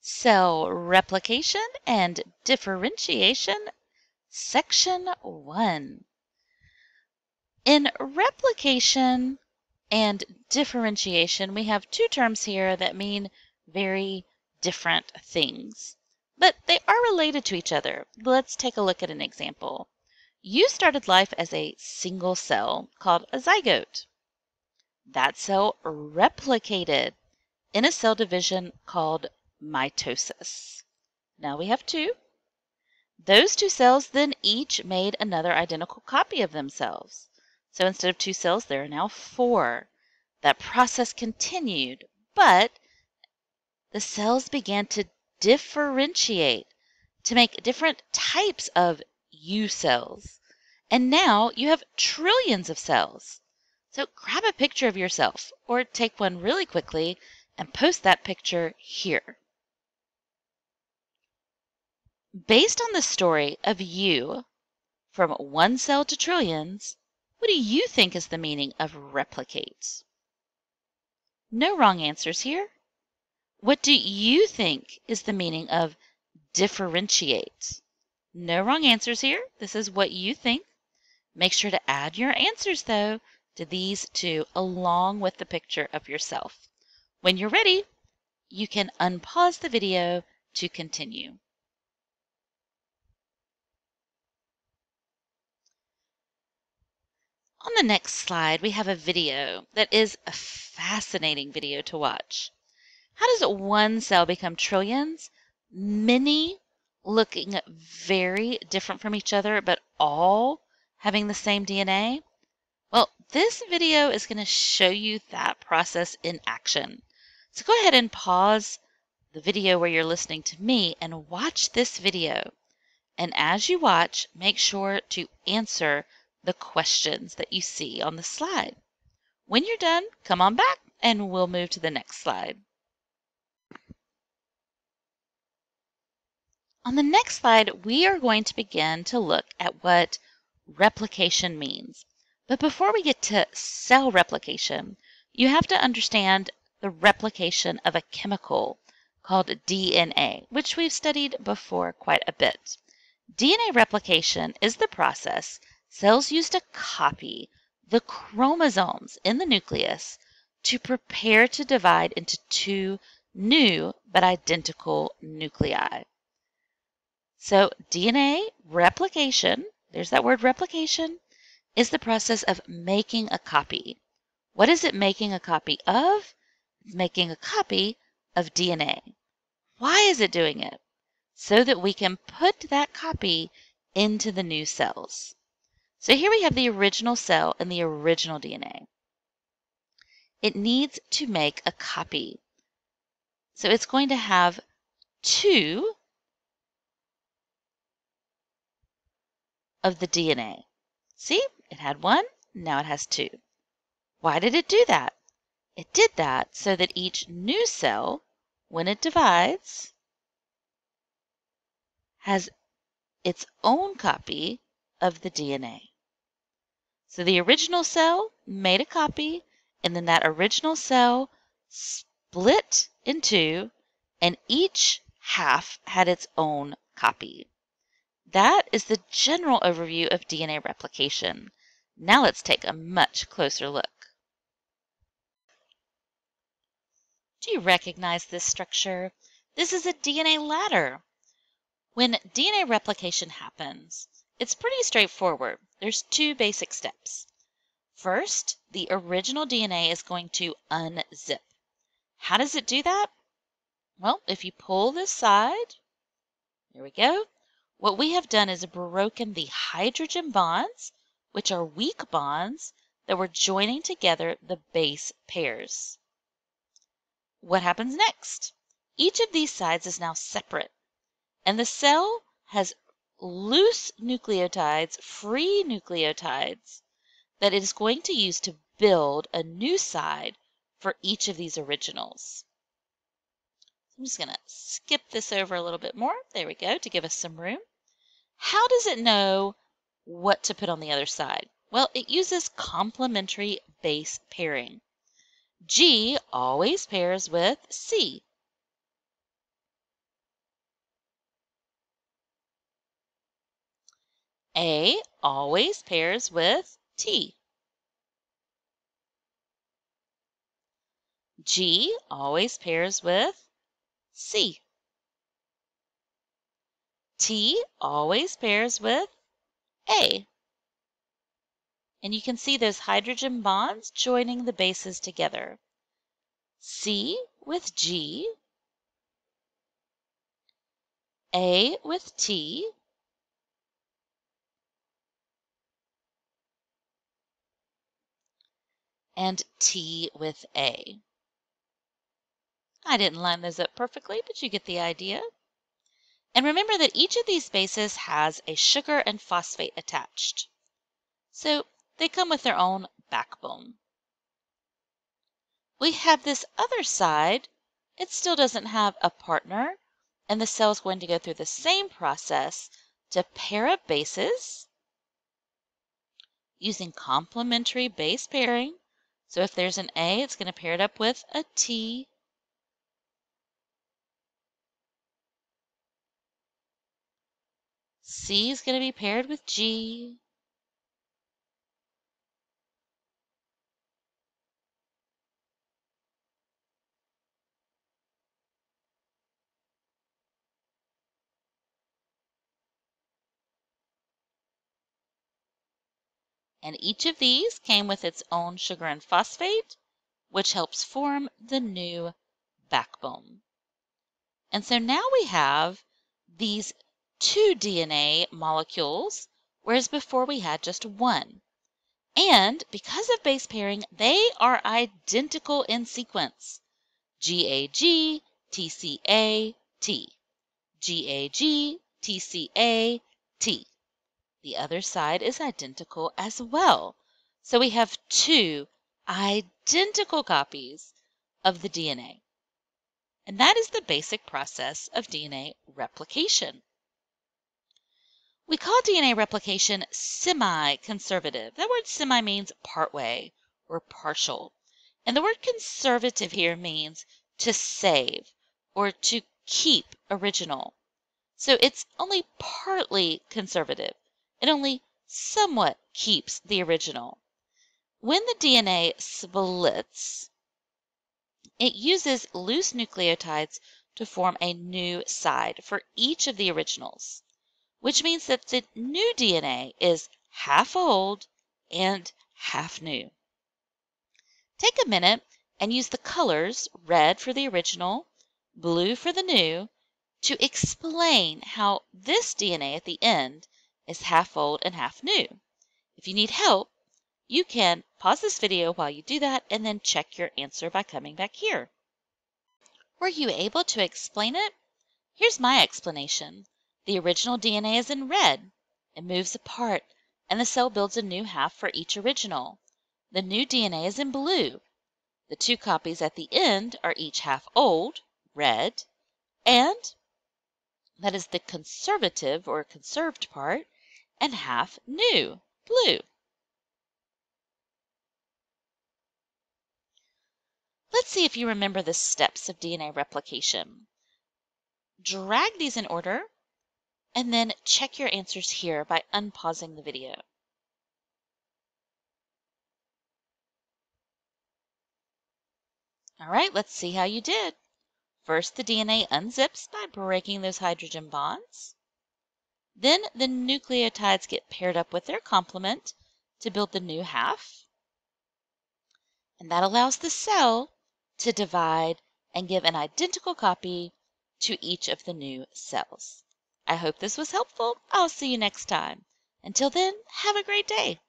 Cell Replication and Differentiation, Section 1. In replication and differentiation, we have two terms here that mean very different things, but they are related to each other. Let's take a look at an example. You started life as a single cell called a zygote. That cell replicated in a cell division called mitosis. Now we have two. Those two cells then each made another identical copy of themselves. So instead of two cells, there are now four. That process continued, but the cells began to differentiate to make different types of U cells. And now you have trillions of cells. So grab a picture of yourself or take one really quickly and post that picture here. Based on the story of you from one cell to trillions, what do you think is the meaning of replicate? No wrong answers here. What do you think is the meaning of differentiate? No wrong answers here. This is what you think. Make sure to add your answers, though, to these two along with the picture of yourself. When you're ready, you can unpause the video to continue. On the next slide, we have a video that is a fascinating video to watch. How does one cell become trillions? Many looking very different from each other, but all having the same DNA? Well, this video is going to show you that process in action. So go ahead and pause the video where you're listening to me and watch this video. And as you watch, make sure to answer the questions that you see on the slide. When you're done, come on back and we'll move to the next slide. On the next slide, we are going to begin to look at what replication means. But before we get to cell replication, you have to understand the replication of a chemical called DNA, which we've studied before quite a bit. DNA replication is the process cells use to copy the chromosomes in the nucleus to prepare to divide into two new but identical nuclei. So DNA replication, there's that word replication, is the process of making a copy. What is it making a copy of? It's making a copy of DNA. Why is it doing it? So that we can put that copy into the new cells. So here we have the original cell and the original DNA. It needs to make a copy. So it's going to have two of the DNA. See, it had one, now it has two. Why did it do that? It did that so that each new cell, when it divides, has its own copy of the DNA. So the original cell made a copy, and then that original cell split in two, and each half had its own copy. That is the general overview of DNA replication. Now let's take a much closer look. Do you recognize this structure? This is a DNA ladder. When DNA replication happens, it's pretty straightforward. There's two basic steps. First, the original DNA is going to unzip. How does it do that? Well, if you pull this side, there we go. What we have done is broken the hydrogen bonds, which are weak bonds that were joining together the base pairs. What happens next? Each of these sides is now separate, and the cell has loose nucleotides, free nucleotides, that it is going to use to build a new side for each of these originals. I'm just going to skip this over a little bit more. There we go, to give us some room. How does it know what to put on the other side? Well, it uses complementary base pairing. G always pairs with C. A always pairs with T. G always pairs with C. T always pairs with A. And you can see those hydrogen bonds joining the bases together. C with G, A with T, and T with A. I didn't line those up perfectly, but you get the idea. And remember that each of these bases has a sugar and phosphate attached. So they come with their own backbone. We have this other side. It still doesn't have a partner, and the cell is going to go through the same process to pair up bases using complementary base pairing. So if there's an A, it's going to pair it up with a T. C is going to be paired with G. And each of these came with its own sugar and phosphate, which helps form the new backbone. And so now we have these two DNA molecules, whereas before we had just one. And because of base pairing, they are identical in sequence. GAG, TCA, T. GAG, TCA, T. The other side is identical as well. So we have two identical copies of the DNA. And that is the basic process of DNA replication. We call DNA replication semi-conservative. That word semi means partway or partial. And the word conservative here means to save or to keep original. So it's only partly conservative. It only somewhat keeps the original. When the DNA splits, it uses loose nucleotides to form a new side for each of the originals, which means that the new DNA is half old and half new. Take a minute and use the colors red for the original, blue for the new, to explain how this DNA at the end is half old and half new. If you need help, you can pause this video while you do that and then check your answer by coming back here. Were you able to explain it? Here's my explanation. The original DNA is in red. It moves apart, and the cell builds a new half for each original. The new DNA is in blue. The two copies at the end are each half old, red, and that is the conservative or conserved part, and half new, blue. Let's see if you remember the steps of DNA replication. Drag these in order and then check your answers here by unpausing the video. All right, let's see how you did. First, the DNA unzips by breaking those hydrogen bonds. Then the nucleotides get paired up with their complement to build the new half. And that allows the cell to divide and give an identical copy to each of the new cells. I hope this was helpful. I'll see you next time. Until then, have a great day.